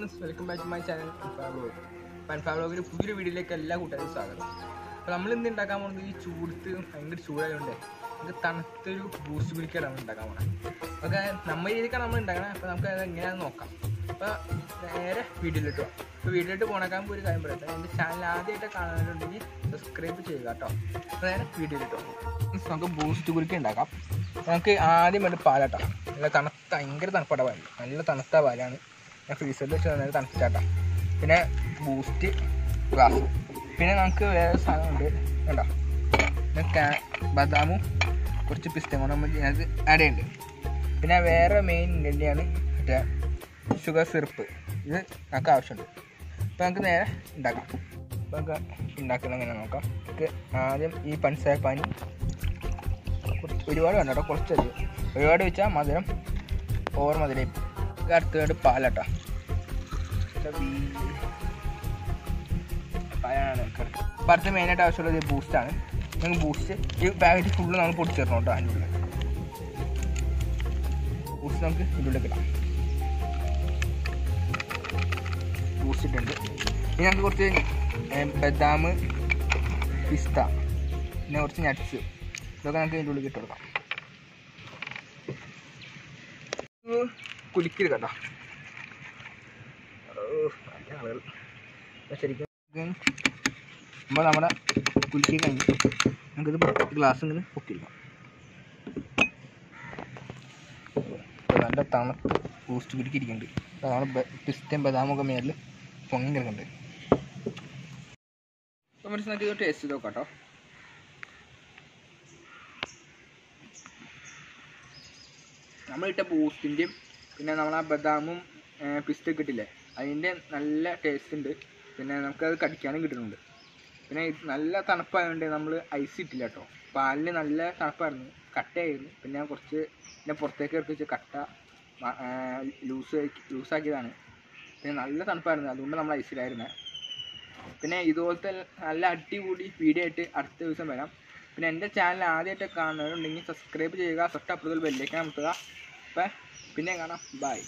Friends welcome back to my channel പൻഫാബ്ലോഗ് പൻഫാബ്ലോഗിന്റെ പുതിയൊരു വീഡിയോയിലേക്ക് എല്ലാ കൂട്ടുകാരും സ്വാഗതം. അപ്പോൾ നമ്മൾ ഇന്ന് ഉണ്ടാക്കാൻ പോകുന്നത് ഈ ചൂടത്ത് ഭയങ്കര ചൂടായതുകൊണ്ട് നമുക്ക് തണുത്തൊരു ബൂസ്റ്റ് കുടിക്കലാണ് ഉണ്ടാക്കാൻ പോകുന്നത് അപ്പോൾ നമ്മൾ രീതിക്കാണ് നമ്മൾ ഉണ്ടാക്കണത് അപ്പോൾ നമുക്ക് അത് എങ്ങനെയാണെന്ന് നോക്കാം. അപ്പോൾ നേരെ വീഡിയോയിലിട്ട് പോകാം അപ്പോൾ വീഡിയോയിലിട്ട് പോണേക്കാൻ ഒരു കാര്യം പറയട്ടെ. എന്റെ ചാനൽ ആദ്യമായിട്ട് കാണാനുണ്ടെങ്കിൽ സബ്സ്ക്രൈബ് ചെയ്യുക കേട്ടോ. നേരെ വീഡിയോയിലിട്ട് പോകാം നമുക്ക് ബൂസ്റ്റ് കുരുക്കി ഉണ്ടാക്കാം. നമുക്ക് ആദ്യം വേണ്ട പാലാട്ടാം. നല്ല തണുത്ത ഭയങ്കര തണുപ്പാട്ട പാൽ നല്ല തണുത്ത പാലാണ്. ഞാൻ ഫ്രീസറിൽ വെച്ച് തന്നെ തണുപ്പിച്ചാട്ടാം. പിന്നെ ബൂസ്റ്റ് ഗ്ലാസ് പിന്നെ നമുക്ക് വേറെ സാധനമുണ്ട്. കണ്ടോ? ബദാമും കുറച്ച് പിസ്തയും കൂടെ നമ്മൾ ഇതിനകത്ത് ആഡ് ചെയ്യുന്നുണ്ട് പിന്നെ വേറെ മെയിൻ ഇൻഗ്രീഡിയാണ് മറ്റേ ഷുഗർ സിറപ്പ് ഇത് നമുക്ക് ആവശ്യമുണ്ട്. അപ്പോൾ നമുക്ക് നേരെ ഉണ്ടാക്കാം അപ്പോൾ നമുക്ക് ഉണ്ടാക്കണം എങ്ങനെ നോക്കാം. നമുക്ക് ആദ്യം ഈ പഞ്ചസാര പാനി ഒരുപാട് വേണ്ട കേട്ടോ കുറച്ചധികം ഒരുപാട് വെച്ചാൽ മധുരം ഓവർ മധുരം ഇത് പാലട്ടാ. പാലാണ് അപ്പം അടുത്ത മെയിനായിട്ട് ആവശ്യമുള്ളത് ബൂസ്റ്റാണ് ഞങ്ങൾ ബൂസ്റ്റ് ഈ പാക്കറ്റ് ഫുള്ള് നമ്മൾ പൊടിച്ചേർന്നു കേട്ടോ അതിന്റെ ഉള്ളിൽ ബൂസ്റ്റ് നമുക്ക് ഇതിന്റെ ഉള്ളിൽ ഇടാം. ബൂസ്റ്റ് ഇട്ടുണ്ട് ഇനി നമുക്ക് കുറച്ച് ബദാം പിസ്ത പിന്നെ കുറച്ച് നട്ട്സ് ഇതൊക്കെ നമുക്ക് ഇതിന്റെ ഉള്ളിൽ ഇട്ട് കണ്ടോ കേട്ടോ ആളുകൾ. ശരിക്കും? അപ്പോൾ നമ്മുടെ കുലുക്കി കഴിഞ്ഞ് നമുക്കിത് ഗ്ലാസ് ഇങ്ങനെ പൊക്കിയിരിക്കാം ഇപ്പൊ നല്ല തണുപ്പ് ബൂസ്റ്റ് കുലുക്കിയിരിക്കുന്നുണ്ട്. അതാണ് പിസ്റ്റയും ബദാമൊക്കെ മേലിൽ പൊങ്ങി കിടക്കുന്നുണ്ട്. ടേസ്റ്റ് ചെയ്ത് നോക്കാം കേട്ടോ നമ്മളിട്ട ബൂസ്റ്റിന്റെയും പിന്നെ നമ്മൾ ആ ബദാമും പിസ്റ്റൊക്കെ ഇട്ടില്ലേ അതിന്റെ നല്ല ടേസ്റ്റ് ഉണ്ട്. പിന്നെ നമുക്കത് കടിക്കാനും കിട്ടുന്നുണ്ട്. പിന്നെ നല്ല തണുപ്പായതുകൊണ്ട് നമ്മൾ ഐസ് ഇട്ടില്ല കേട്ടോ പാലിന് നല്ല തണുപ്പായിരുന്നു. കട്ടയായിരുന്നു. പിന്നെ ഞാൻ കുറച്ച് പിന്നെ പുറത്തേക്ക് ഇറക്കി വെച്ച കട്ട ലൂസ് ലൂസാക്കിയതാണ് പിന്നെ നല്ല തണുപ്പായിരുന്നു. അതുകൊണ്ട് നമ്മൾ ഐസിലായിരുന്നത് പിന്നെ ഇതുപോലത്തെ നല്ല അടിപൊളി വീഡിയോ ആയിട്ട് അടുത്ത ദിവസം വരാം. പിന്നെ എന്റെ ചാനൽ ആദ്യമായിട്ട് കാണുന്നവരുണ്ടെങ്കിൽ സബ്സ്ക്രൈബ് ചെയ്യുക. തൊട്ടപ്പുറത്തിൽ ബെല്ലേക്ക് അമർത്തുക. അപ്പം പിന്നെ കാണാം. ബൈ